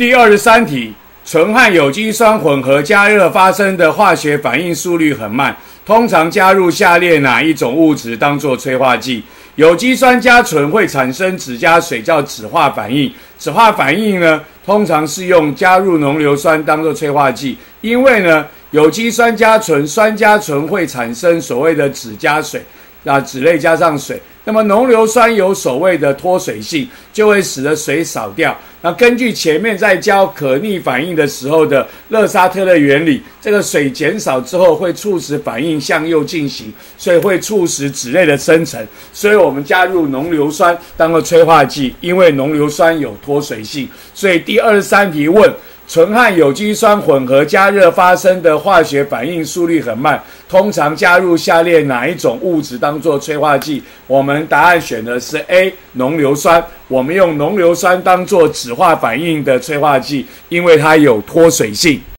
第二十三题，醇和有机酸混合加热发生的化学反应速率很慢，通常加入下列哪一种物质当做催化剂？有机酸加醇会产生酯加水，叫酯化反应。酯化反应呢，通常是用加入浓硫酸当做催化剂，因为呢，有机酸加醇，酸加醇会产生所谓的酯加水。那酯类加上水，那么浓硫酸有所谓的脱水性，就会使得水少掉。那根据前面在教可逆反应的时候的勒沙特的原理，这个水减少之后会促使反应向右进行，所以会促使酯类的生成。所以我们加入浓硫酸当做催化剂，因为浓硫酸有脱水性。所以第二十三题问。纯和有机酸混合加热发生的化学反应速率很慢，通常加入下列哪一种物质当做催化剂？我们答案选的是 A 浓硫酸。我们用浓硫酸当做酯化反应的催化剂，因为它有脱水性。